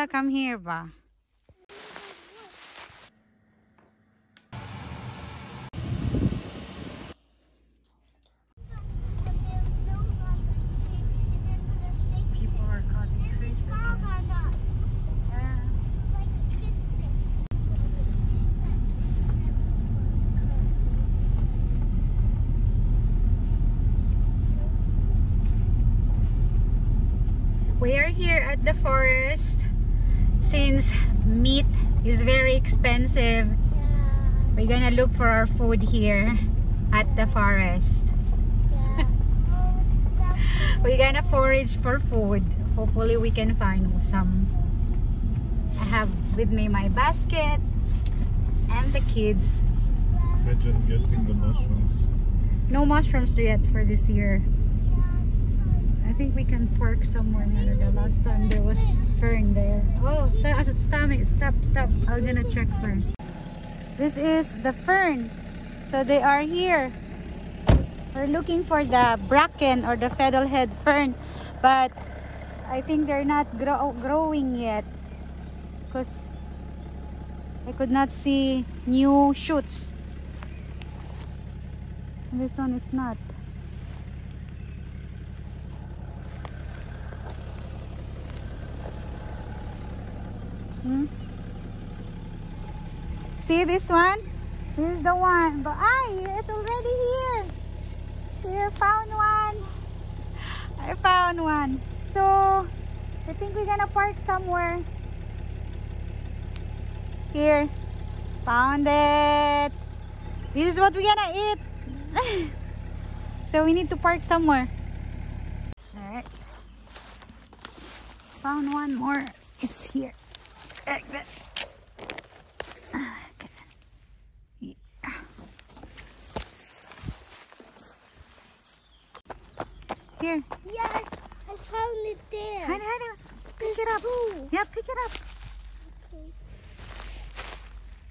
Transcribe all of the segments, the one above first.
Layla, come here ba? Since meat is very expensive. We're gonna look for our food here at the forest. We're gonna forage for food. Hopefully we can find some. I have with me my basket and the kids. Imagine getting the mushrooms. No mushrooms yet for this year. Think we can park somewhere near the last time there was fern there. Oh, so, so stop it. Stop, stop. I'm gonna check first. This is the fern. So they are here. We're looking for the bracken or the fiddlehead fern. But I think they're not grow growing yet. Because I could not see new shoots. This one is not. Hmm? See this one? This is the one. But ay, it's already here. Here, found one. I found one. So, I think we're gonna park somewhere. Here. Found it. This is what we're gonna eat. so we need to park somewhere. Alright. Found one more. It's here. Okay. Yeah. Here. Yeah, I found it there. Honey, honey, pick it up. Two. Yeah, pick it up. Okay.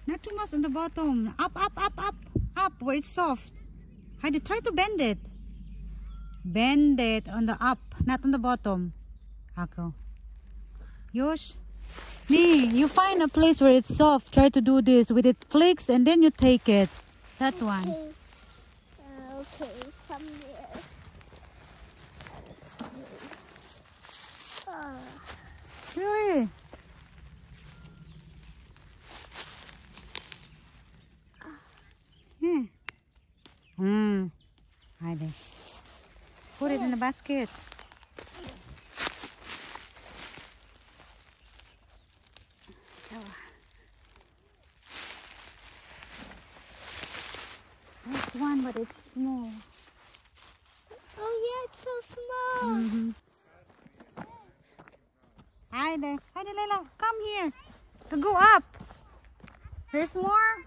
Not too much on the bottom. Up, up, up, up, up where it's soft. Heidi, try to bend it. Bend it on the up, not on the bottom. Ako. Yosh. Nee, you find a place where it's soft. Try to do this with it flicks and then you take it. That one. Okay. Uh, okay. Uh, Yuri. Yeah. Hmm. Heidi. Put it in the basket. There's one, but it's small. oh yeah, it's so small. Mm-hmm. Heidi, Heidi, Layla, come here. To go up. There's more.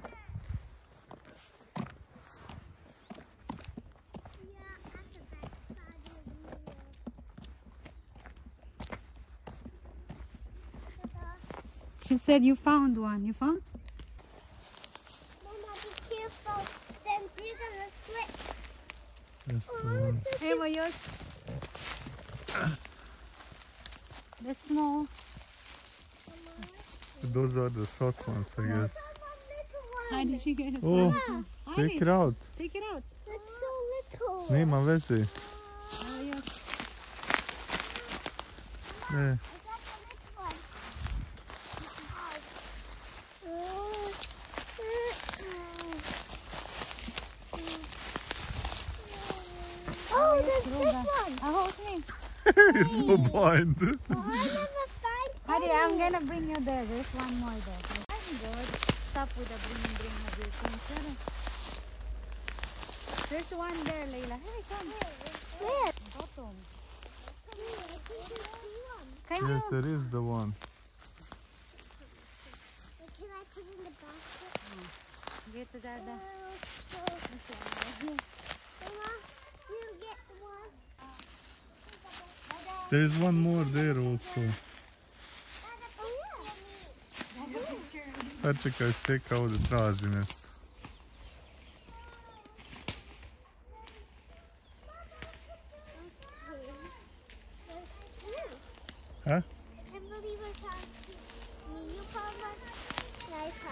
She said you found one. You found? Mama, be careful. Then you're gonna slip. That's the Oh, one. it's a Hey, Mayosh. The small. Those are the soft ones, I guess. Heidi, she get it. Oh, Heidi, take it out. Take it out. That's so little. Nema veze. Oh, yes. Ne. I got the little one. Oh, there's this one. Oh, it's me. You're so blind. Oh, I never find. Heidi, I'm gonna bring you there. There's one more there. I'm good. Stop with the bring bring of your things. There's one there, Layla. Hey, come. Where? Bottom. I there's one. Can yes, you? that is the one. Can I put it in the basket? Oh, get to that. Oh, so. Mama, you get one. There is one more there also. Oh, Sad čekaj, sve kao da traži nešto. Huh?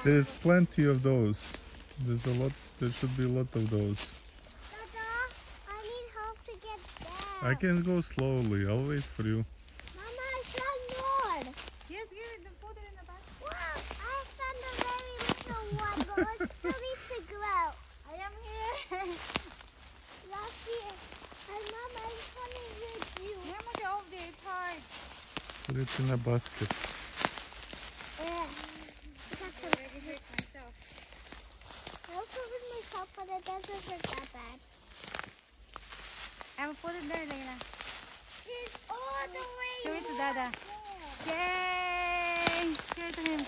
There's plenty of those. There's a lot. There should be a lot of those. Dada, I need help to get there. I can go slowly. I'll wait for you. Mama, I found more. Yes, give it. Put it in the basket. Wow, I found a very little one, but it still needs to grow. I am here. Last year, and Mom, I'm coming with you. Let me get over there. It's hard. Put it in a basket. Yeah. I already hurt myself. I also with myself, but it doesn't hurt that bad. I will put it there, Layla. It's all the way Show it to. Dada. Yay! Show it to him.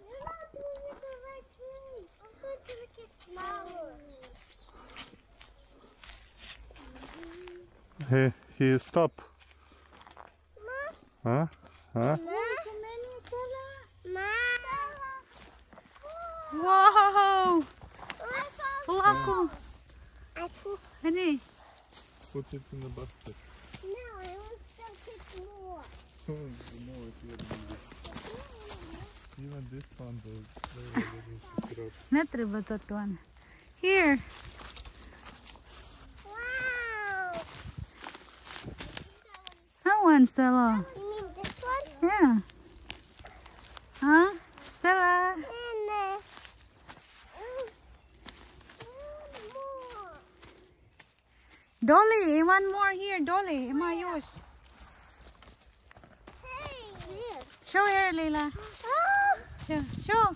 You're not doing it the right way. I'm going to look at flowers. Hey, here, stop. Ma, Huh? Huh? Ma, so many, Ma. Wow! I found Pulako. I put. Hani? Put it in the basket. No, I want to pick more. Even this one, though, very, very good. Not riba that one. Here. Wow. That one, Stella. You mean this one? Yeah. Huh? Stella. And uh, more. Dolly, one more here. Dolly, Emayos. Hey. Here. Show her, Leila. Oh, Show. Show.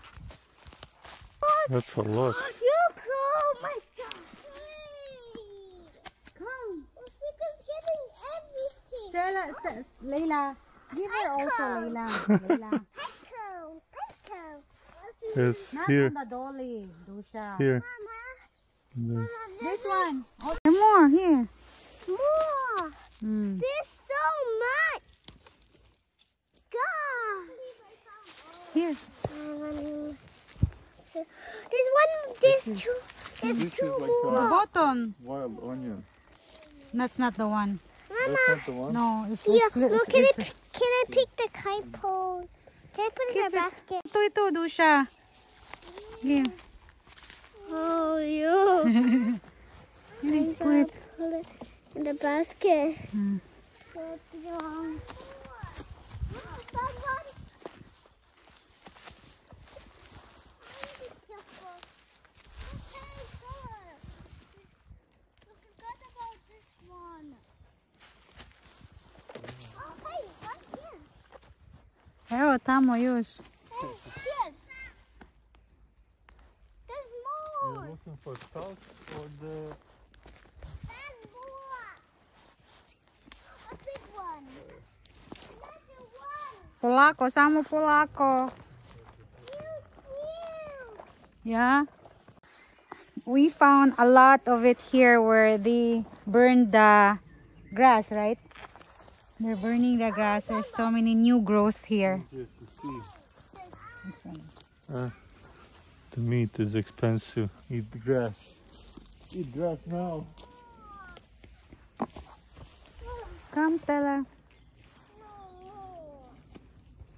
That's a lot. look! Oh my God! Hey. Come. Chica's getting everything. Stella, St- Leila. Give her also, Leila. Leila. Echo. Echo. Yes, Not here, on the dolly, Dusha. here. Mama. Yes. This one. Oh, and more here. More. Mm. There's so much. God. Here. There's one. There's two. There's This is two like a- more. bottom. Wild onion. That's not the one. Mama. That's not the one? No, it's, Yeah. it's, Look, it's, can I it's, pick, can I pick the kite pole? Can I put it in Keep the basket? Ito, ito, Dusha. Here. Oh, yeah. Here, Put it. Put it in the basket. Mm. Evo, tamo još. There's You're looking for stalks or the... There's more. A big one. Polako, samo polako. Yeah. We found a lot of it here where they burned the grass, right? They're burning the grass. There's so many new growth here. Yes, you see. Uh, the meat is expensive. Eat the grass. Eat grass now. Come, Stella. No.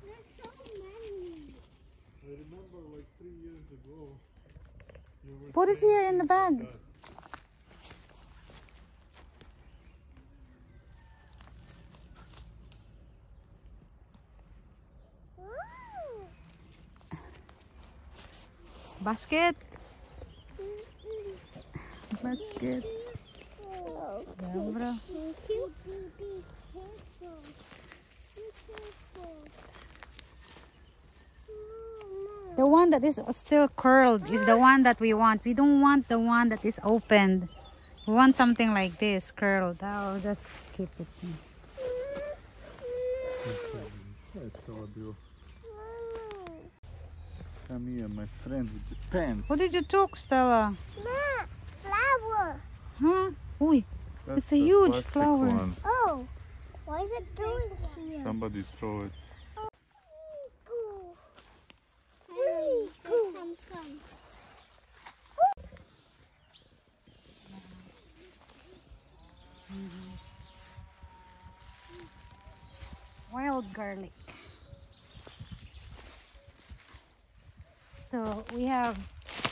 There's so many. I remember like three years ago. You were Put it here in the bag. Basket. Basket. Dobra. Cute. Be careful. Be careful. The one that is still curled is the one that we want. We don't want the one that is opened. We want something like this, curled. I'll just keep it. I told you. Come here, my friend with the pants. What did you took, Stella? Ma, flower. Huh? Uy, That's a the huge flower. One. Oh, Why is it doing here? Somebody throw it. Go. Hey, go. Some sun. Wild garlic. So we have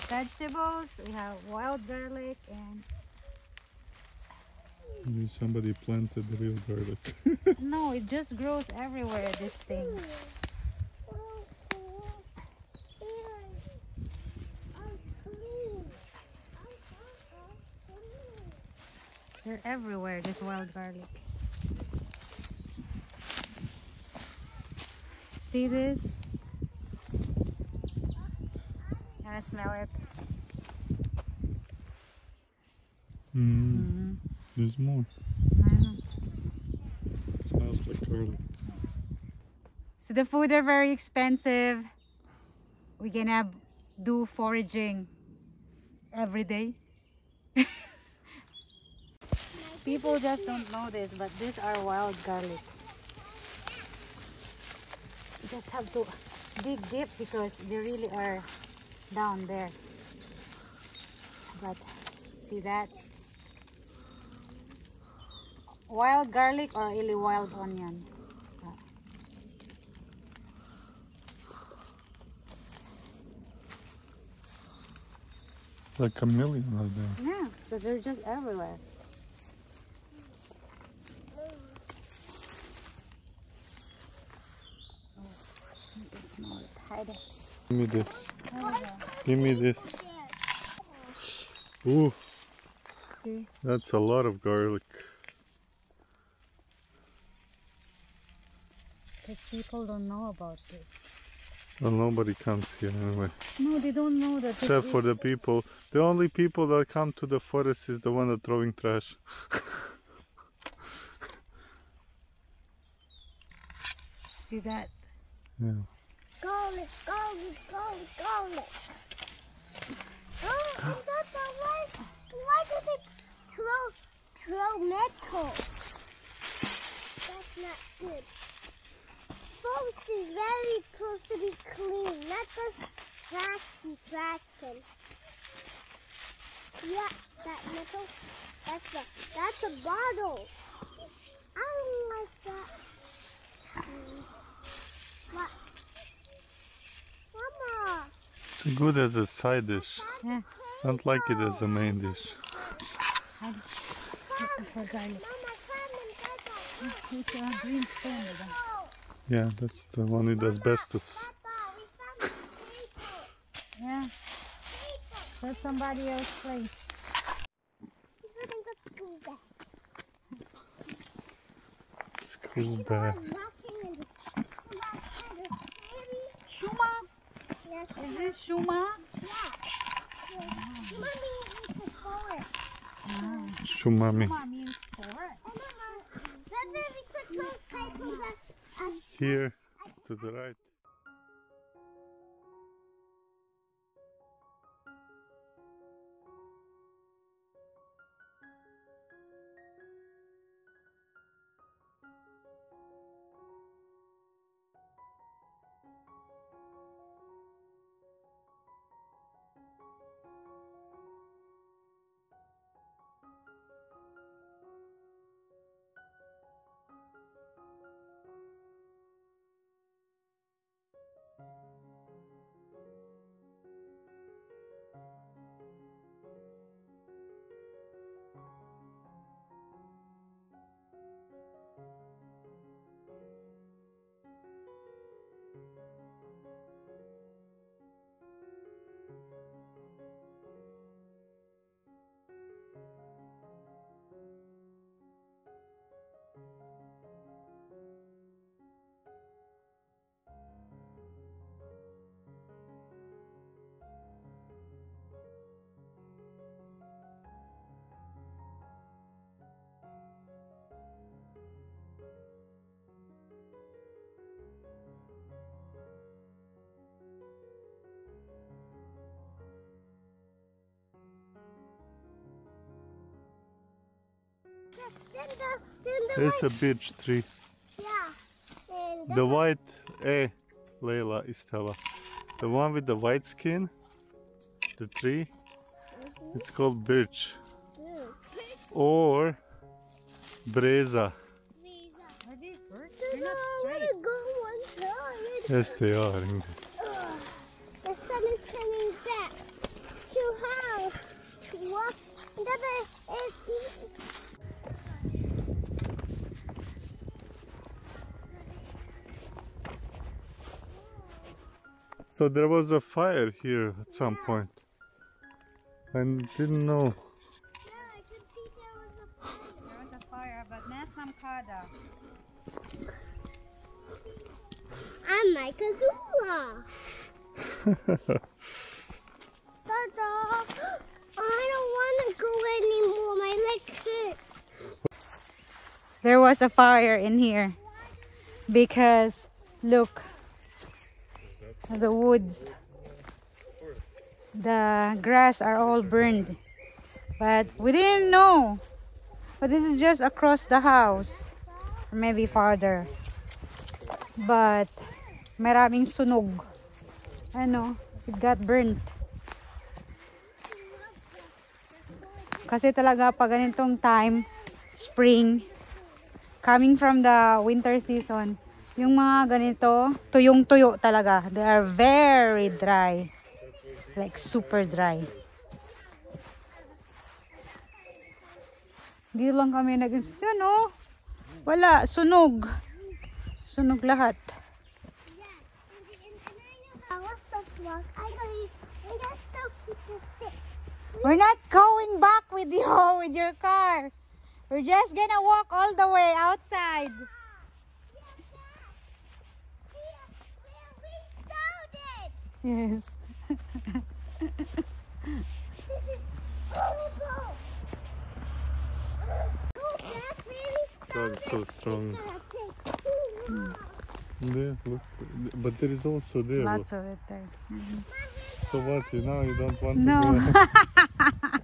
vegetables, we have wild garlic, and Maybe Somebody planted the real garlic. no, it just grows everywhere. This thing. They're everywhere. This wild garlic. See this? Can I smell it? Mm, Mm-hmm. there's more. I know. smells like garlic. So the food are very expensive. We're gonna do foraging every day. People just don't know this, but these are wild garlic. You just have to dig deep because they really are down there. But see that? Wild garlic or really wild onion? Like a million of them. Yeah, because they're just everywhere. Oh, you can smell it. Hide it. Give me this. There we go. Give me this. Ooh, that's a lot of garlic. Because people don't know about it. Well, nobody comes here anyway. No, they don't know that. Except for the people. The only people that come to the forest is the one that throwing trash. See that? Yeah. Garlic, garlic, garlic, garlic. Oh, and that's the why, why do they throw, throw metal? That's not good. Forest is very supposed to be clean, not just trashy trash can. Yeah, that metal, that's a, that's a bottle. I don't like that. Mm. What? It's good as a side dish. Yeah. Don't like it as a main dish. Hide it for garlic. Mama, come and get that. It's a green stone. again. Yeah, that's the one with asbestos. Papa, we the paper. Yeah. That's somebody else's place. He's putting the school. School bag. Is this Shuma? yeah. Mommy, it's forest. Shumami. Shuma means forest. Oh, Mama, that's where we put those papers at, at Here to the right. There's a white, birch tree. The white, eh, Layla, Estella. The one with the white skin, the tree, it's called birch. Or breza. Are they birds? They're not straight. Yes, they are. Ugh. The sun is coming back to house to walk. Never is So there was a fire here at some point. And didn't know. Yeah, I could see there was a There was a fire, but not some kada. I'm Micah Zula. Dada, I don't want to go anymore. My legs hurt. There was a fire in here because look the woods. The grass are all burned. But we didn't know. But this is just across the house. Maybe farther. But maraming sunog. Ano? It got burnt. Kasi talaga pag ganitong time spring coming from the winter season, yung mga ganito, tuyong-tuyo talaga. They are very dry. Like super dry. Dito lang kami nag ano? Wala, sunog. Sunog lahat. We're not going back with you with your car. We're just gonna walk all the way outside. Yes. God, it's so strong. Mm. There, look. But there is also there. look. Of it there. Mm-hmm. So what? You now you don't want No. to go?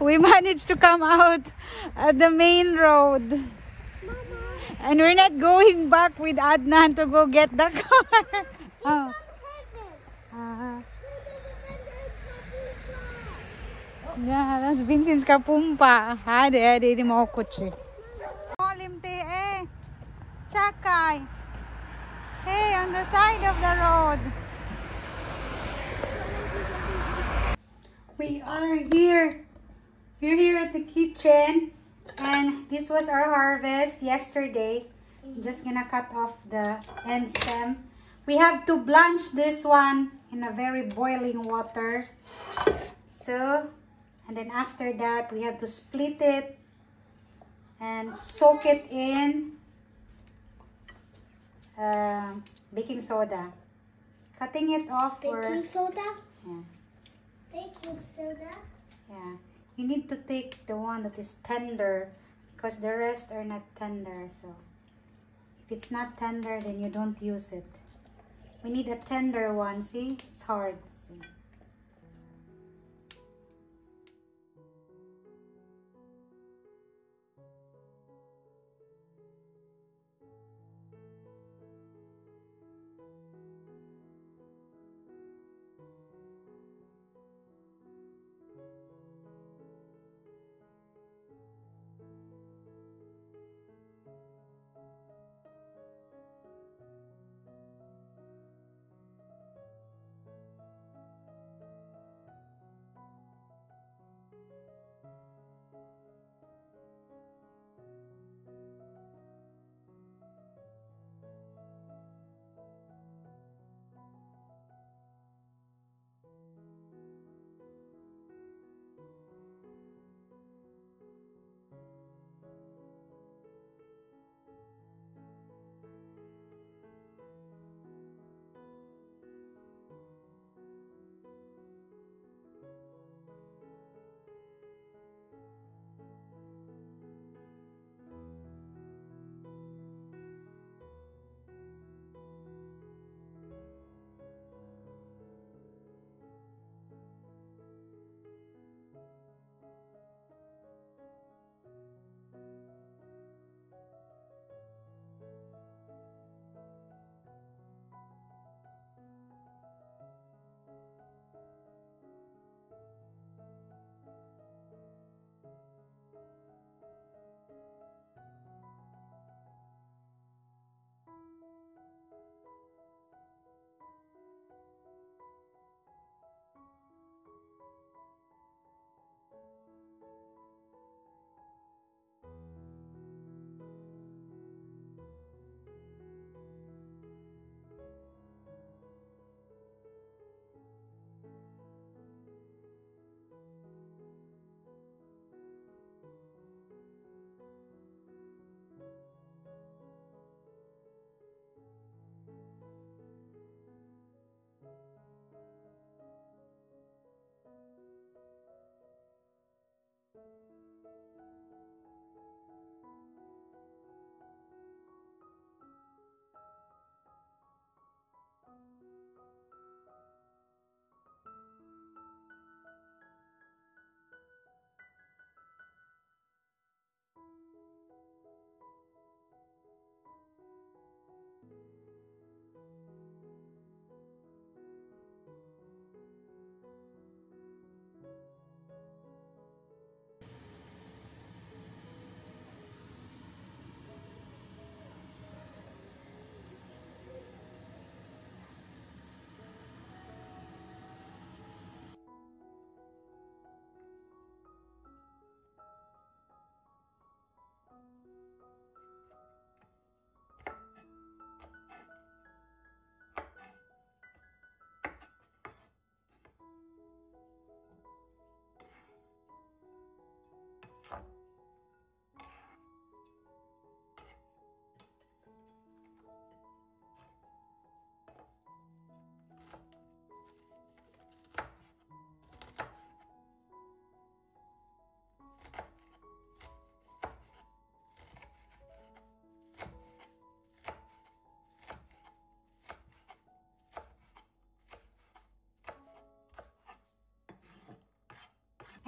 we managed to come out at the main road. And we're not going back with Adnan to go get the car. oh. Ah. yeah, that's since Kapumpa. Hadi, hadi, di mo kutsi. Olimte, eh. Chakay. Hey, on the side of the road. We are here. We're here at the kitchen. And this was our harvest yesterday. I'm just gonna cut off the end stem. We have to blanch this one in a very boiling water. So, and then after that, we have to split it and soak it in uh, baking soda. Cutting it off or Baking soda? yeah, Baking soda? yeah. You need to take the one that is tender because the rest are not tender. So if it's not tender, then you don't use it. We need a tender one. See, it's hard.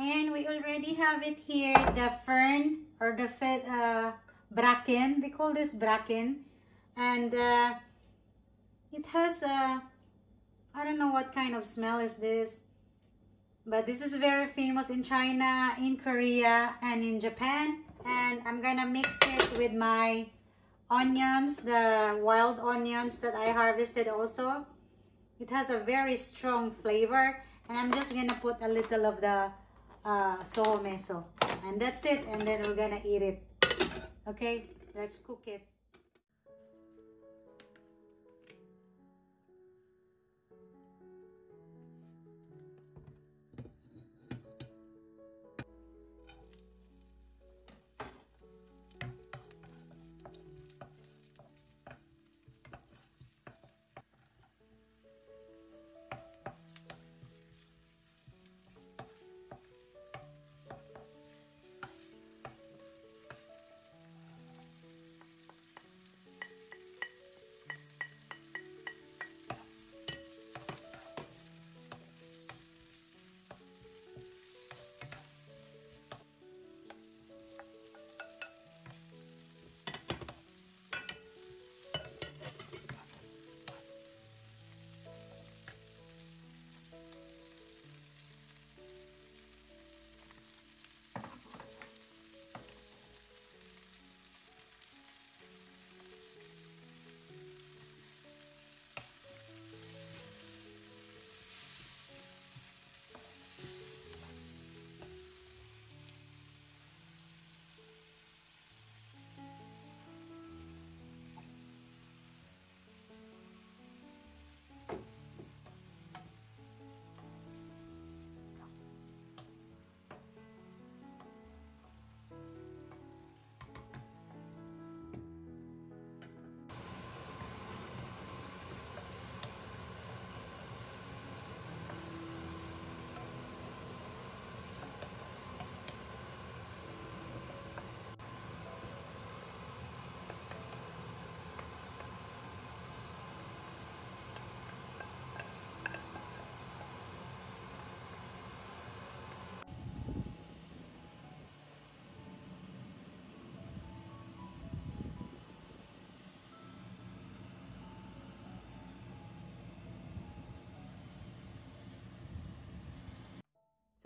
See. already have it here, the fern or the uh, bracken. They call this bracken. And uh, it has a, I don't know what kind of smell is this. But this is very famous in China, in Korea, and in Japan. And I'm gonna mix it with my onions, the wild onions that I harvested also. It has a very strong flavor. And I'm just gonna put a little of the uh, soho meso. And that's it. And then we're gonna eat it. Okay, let's cook it.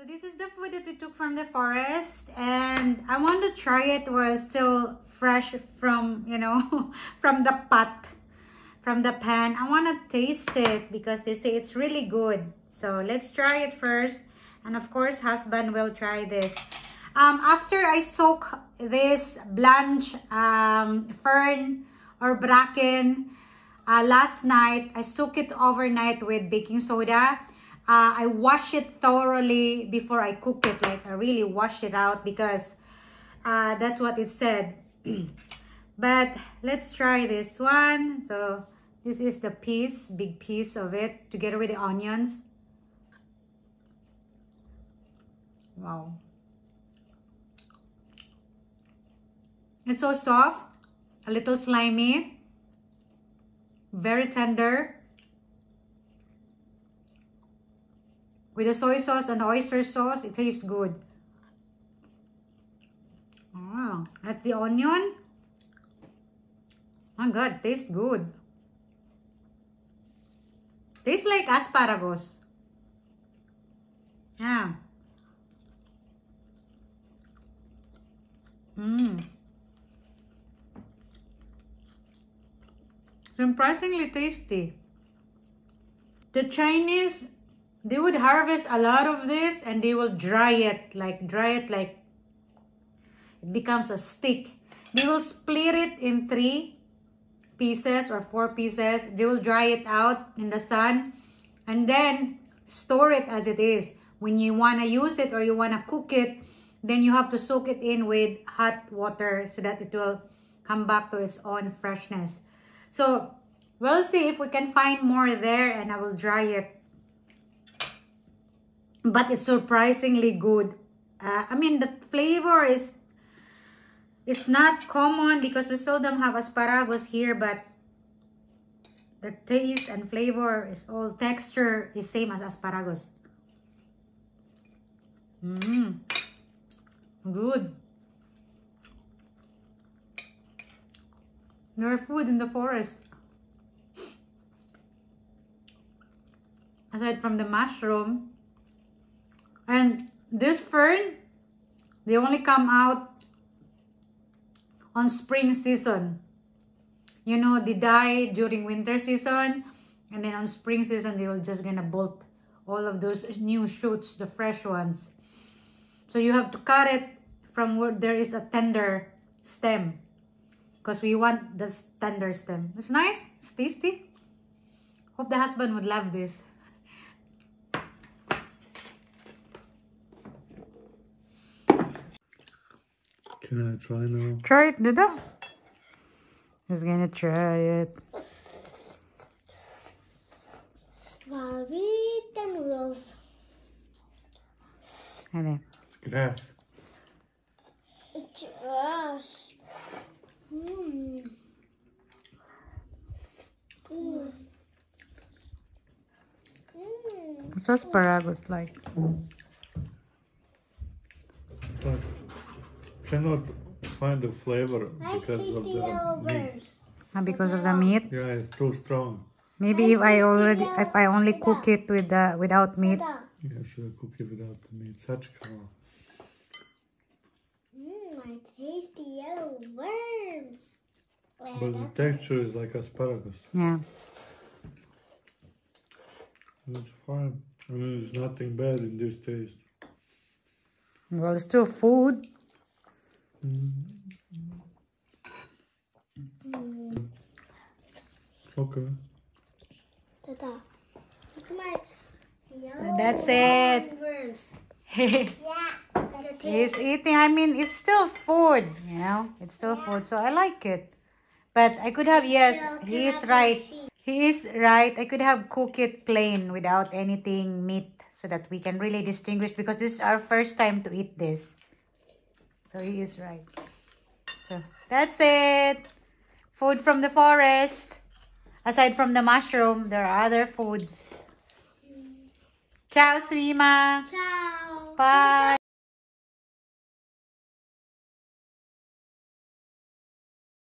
So this is the food that we took from the forest and I want to try it while still fresh from, you know, from the pot, from the pan. I want to taste it because they say it's really good. So let's try it first. And of course, husband will try this. Um, after I soak this blanch um, fern or bracken uh, last night, I soak it overnight with baking soda uh, I wash it thoroughly before I cook it. Like I really wash it out because uh, that's what it said. but let's try this one. So this is the piece, big piece of it together with the onions. Wow. It's so soft, a little slimy, very tender. With the soy sauce and oyster sauce, it tastes good. Oh, that's the onion. Oh God, tastes good. Tastes like asparagus. Yeah. Mmm. Surprisingly tasty. The Chinese they would harvest a lot of this and they will dry it like dry it like it becomes a stick. They will split it in three pieces or four pieces. They will dry it out in the sun and then store it as it is. When you want to use it or you want to cook it then you have to soak it in with hot water so that it will come back to its own freshness. So we'll see if we can find more there and i will dry it but it's surprisingly good. Uh, I mean, the flavor is it's not common because we seldom have asparagus here, but the taste and flavor is all texture is same as asparagus. Mmm. Good. There are food in the forest. Aside from the mushroom. And this fern, they only come out on spring season. You know, they die during winter season. And then on spring season, they will just gonna bolt all of those new shoots, the fresh ones. So you have to cut it from where there is a tender stem. Because we want the tender stem. It's nice. It's tasty. Hope the husband would love this. Can I try now? Try it, Dada. He's gonna try it. Suavita noodles. Ano? It's grass. It's us. Mmm. Mmm. What's asparagus like? But cannot find the flavor because of the meat. worms. Ah, because of the meat? Yeah, it's too strong. Maybe if I already, if I only cook it with the without meat. Dada. Yeah, should I cook it without the meat? Such color. Mmm, my tasty yellow worms. Well, But the texture is like asparagus. Yeah. It's fine. I mean, there's nothing bad in this taste. Well, it's still food. Mm. Okay. Dada. Look at my yellow That's it. worms. He's Yeah. That's it. eating. I mean, it's still food, you know? It's still food, so I like it. But I could have, yes, Still he is right. see. He is right. I could have cooked it plain without anything meat so that we can really distinguish because this is our first time to eat this. So he is right. So that's it. Food from the forest. Aside from the mushroom, there are other foods. Ciao, Swima. Ciao. Bye.